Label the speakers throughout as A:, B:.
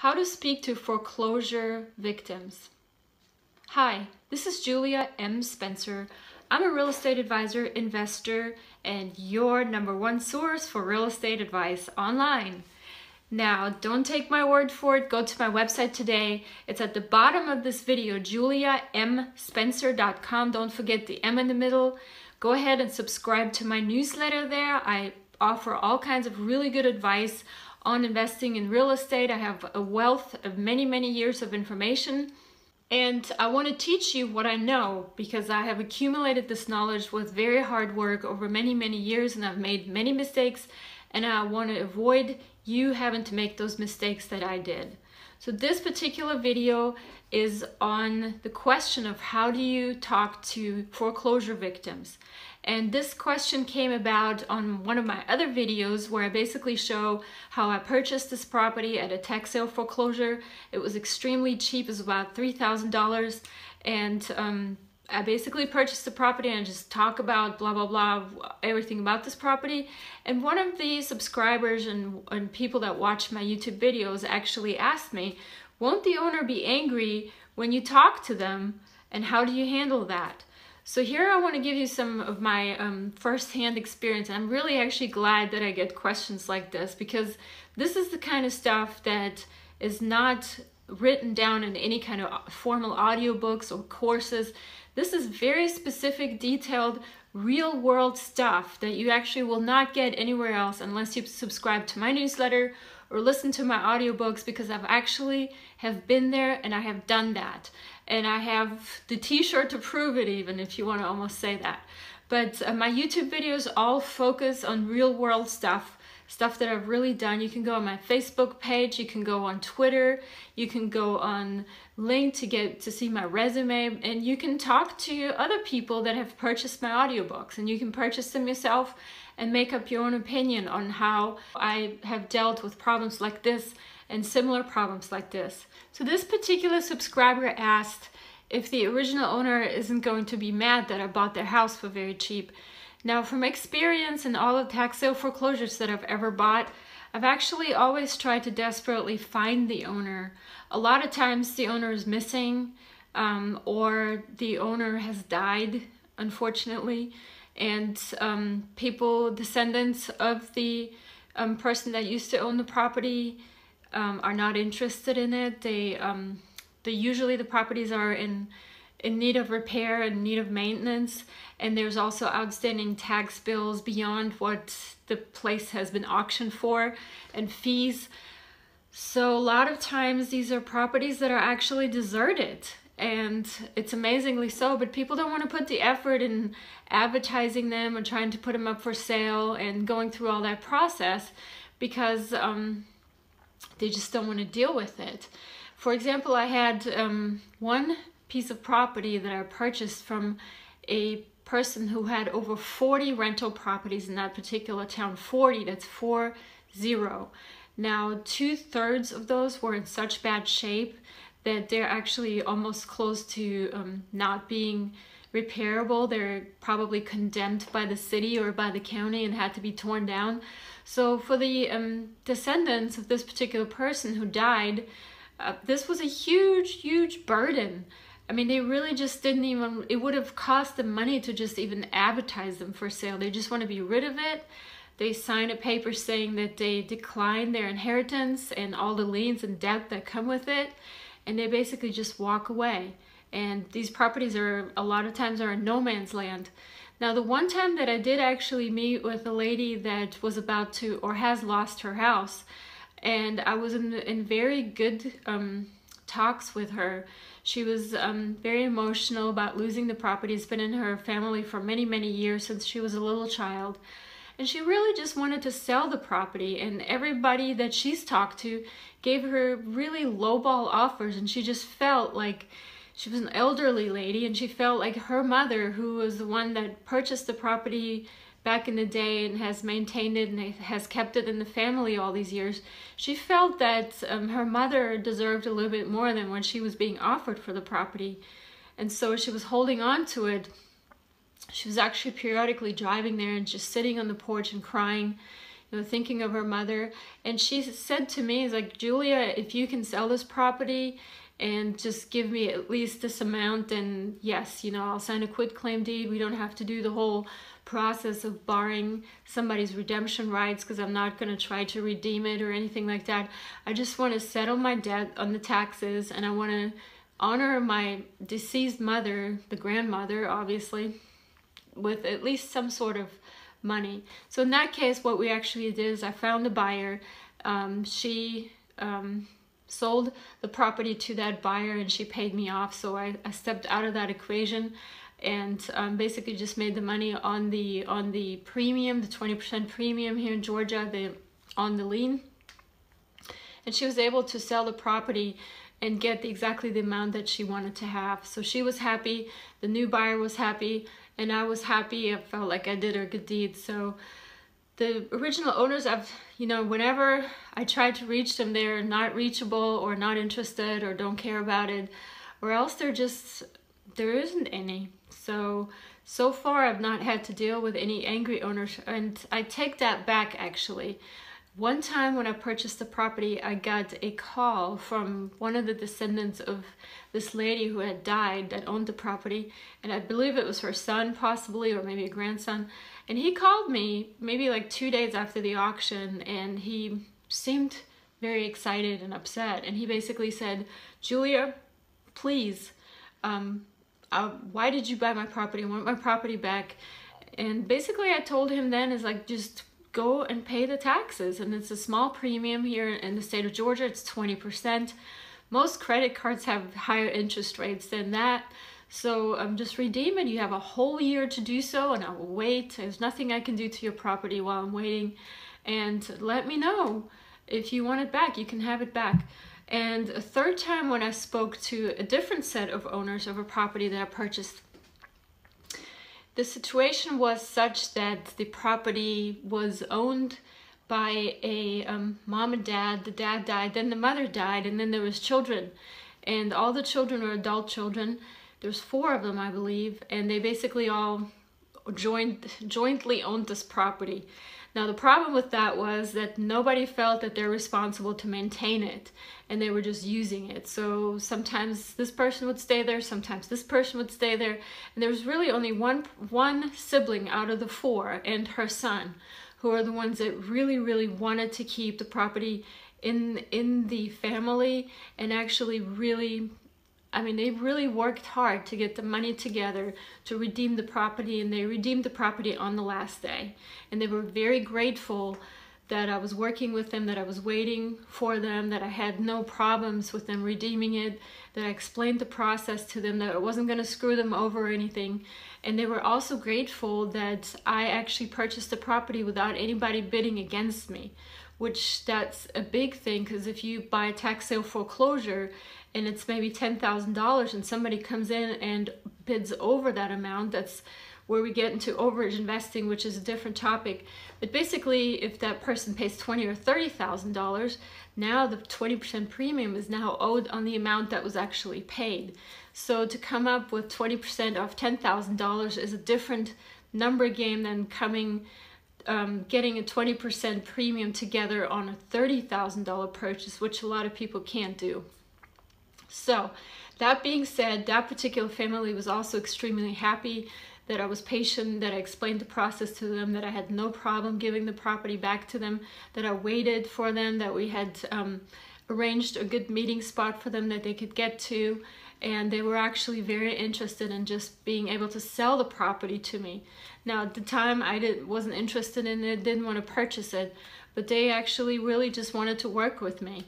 A: How to speak to foreclosure victims. Hi, this is Julia M. Spencer. I'm a real estate advisor, investor, and your number one source for real estate advice online. Now, don't take my word for it. Go to my website today. It's at the bottom of this video, juliamspencer.com. Don't forget the M in the middle. Go ahead and subscribe to my newsletter there. I offer all kinds of really good advice on investing in real estate. I have a wealth of many, many years of information. And I want to teach you what I know because I have accumulated this knowledge with very hard work over many, many years and I've made many mistakes and I want to avoid you having to make those mistakes that I did. So this particular video is on the question of how do you talk to foreclosure victims. And this question came about on one of my other videos where I basically show how I purchased this property at a tax sale foreclosure. It was extremely cheap, it was about $3,000. And um, I basically purchased the property and just talk about blah, blah, blah, everything about this property. And one of the subscribers and, and people that watch my YouTube videos actually asked me, won't the owner be angry when you talk to them? And how do you handle that? So here I want to give you some of my um, first-hand experience. I'm really actually glad that I get questions like this because this is the kind of stuff that is not written down in any kind of formal audiobooks or courses. This is very specific, detailed, real world stuff that you actually will not get anywhere else unless you subscribe to my newsletter or listen to my audiobooks because I've actually have been there and I have done that. And I have the t-shirt to prove it even, if you want to almost say that. But uh, my YouTube videos all focus on real world stuff stuff that I've really done. You can go on my Facebook page, you can go on Twitter, you can go on Link to get to see my resume, and you can talk to other people that have purchased my audiobooks, and you can purchase them yourself and make up your own opinion on how I have dealt with problems like this and similar problems like this. So this particular subscriber asked if the original owner isn't going to be mad that I bought their house for very cheap. Now from experience in all the tax sale foreclosures that I've ever bought, I've actually always tried to desperately find the owner. A lot of times the owner is missing um, or the owner has died, unfortunately and um, people, descendants of the um, person that used to own the property um, are not interested in it. They, um, they usually the properties are in in need of repair and need of maintenance and there's also outstanding tax bills beyond what the place has been auctioned for and fees. So a lot of times these are properties that are actually deserted and it's amazingly so but people don't want to put the effort in advertising them or trying to put them up for sale and going through all that process because um, they just don't want to deal with it. For example i had um, one piece of property that i purchased from a person who had over 40 rental properties in that particular town 40 that's four zero now two-thirds of those were in such bad shape that they're actually almost close to um, not being repairable. They're probably condemned by the city or by the county and had to be torn down. So for the um, descendants of this particular person who died, uh, this was a huge, huge burden. I mean, they really just didn't even, it would have cost them money to just even advertise them for sale. They just want to be rid of it. They sign a paper saying that they decline their inheritance and all the liens and debt that come with it and they basically just walk away. And these properties are a lot of times are in no man's land. Now, the one time that I did actually meet with a lady that was about to or has lost her house, and I was in, in very good um, talks with her. She was um, very emotional about losing the property. It's been in her family for many, many years since she was a little child. And she really just wanted to sell the property and everybody that she's talked to gave her really lowball offers and she just felt like she was an elderly lady and she felt like her mother who was the one that purchased the property back in the day and has maintained it and has kept it in the family all these years, she felt that um, her mother deserved a little bit more than what she was being offered for the property. And so she was holding on to it she was actually periodically driving there and just sitting on the porch and crying, you know, thinking of her mother. And she said to me, "Is like Julia, if you can sell this property." And just give me at least this amount and yes you know I'll sign a quit claim deed. We don't have to do the whole process of barring somebody's redemption rights because I'm not going to try to redeem it or anything like that. I just want to settle my debt on the taxes and I want to honor my deceased mother the grandmother obviously with at least some sort of money. So in that case what we actually did is I found a buyer. Um, she um, sold the property to that buyer and she paid me off. So I, I stepped out of that equation and um, basically just made the money on the on the premium, the 20% premium here in Georgia, the on the lien. And she was able to sell the property and get exactly the amount that she wanted to have. So she was happy, the new buyer was happy, and I was happy. I felt like I did a good deed. So the original owners I've you know whenever I try to reach them they're not reachable or not interested or don't care about it or else they're just there isn't any so so far I've not had to deal with any angry owners and I take that back actually one time when I purchased the property, I got a call from one of the descendants of this lady who had died that owned the property. And I believe it was her son possibly, or maybe a grandson. And he called me maybe like two days after the auction and he seemed very excited and upset. And he basically said, Julia, please, um, uh, why did you buy my property? I want my property back. And basically I told him then is like, just go and pay the taxes. And it's a small premium here in the state of Georgia. It's 20%. Most credit cards have higher interest rates than that. So um, just redeem it. You have a whole year to do so and I will wait. There's nothing I can do to your property while I'm waiting. And let me know if you want it back. You can have it back. And a third time when I spoke to a different set of owners of a property that I purchased the situation was such that the property was owned by a um, mom and dad. The dad died, then the mother died, and then there was children. And all the children were adult children. There's four of them, I believe, and they basically all joined jointly owned this property. Now the problem with that was that nobody felt that they're responsible to maintain it and they were just using it. So sometimes this person would stay there, sometimes this person would stay there. And there was really only one, one sibling out of the four and her son who are the ones that really, really wanted to keep the property in, in the family and actually really I mean, they really worked hard to get the money together to redeem the property, and they redeemed the property on the last day. And they were very grateful that I was working with them, that I was waiting for them, that I had no problems with them redeeming it, that I explained the process to them, that I wasn't going to screw them over or anything. And they were also grateful that I actually purchased the property without anybody bidding against me, which that's a big thing because if you buy a tax sale foreclosure and it's maybe $10,000 and somebody comes in and bids over that amount, that's where we get into overage investing, which is a different topic. But basically, if that person pays twenty or thirty thousand dollars, now the twenty percent premium is now owed on the amount that was actually paid. So to come up with twenty percent of ten thousand dollars is a different number game than coming um, getting a 20% premium together on a $30,000 purchase, which a lot of people can't do. So that being said, that particular family was also extremely happy that I was patient, that I explained the process to them, that I had no problem giving the property back to them, that I waited for them, that we had um, arranged a good meeting spot for them that they could get to, and they were actually very interested in just being able to sell the property to me. Now at the time I did, wasn't interested in it, didn't want to purchase it, but they actually really just wanted to work with me.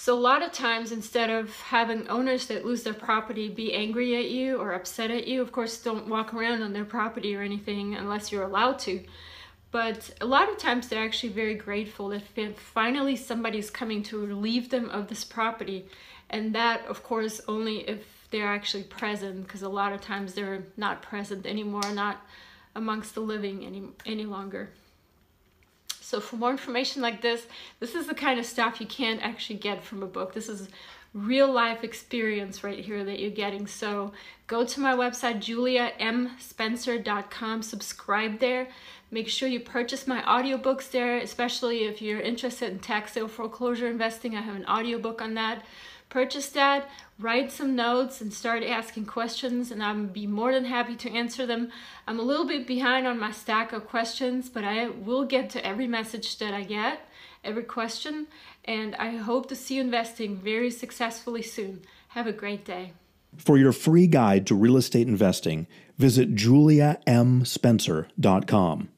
A: So a lot of times instead of having owners that lose their property be angry at you or upset at you, of course don't walk around on their property or anything unless you're allowed to. But a lot of times they're actually very grateful that finally somebody's coming to relieve them of this property. And that, of course, only if they're actually present, because a lot of times they're not present anymore, not amongst the living any, any longer. So for more information like this, this is the kind of stuff you can't actually get from a book. This is real life experience right here that you're getting. So go to my website, juliamspencer.com, subscribe there. Make sure you purchase my audiobooks there, especially if you're interested in tax sale foreclosure investing. I have an audiobook on that. Purchase that, write some notes, and start asking questions, and I'm be more than happy to answer them. I'm a little bit behind on my stack of questions, but I will get to every message that I get, every question, and I hope to see you investing very successfully soon. Have a great day.
B: For your free guide to real estate investing, visit juliamspencer.com.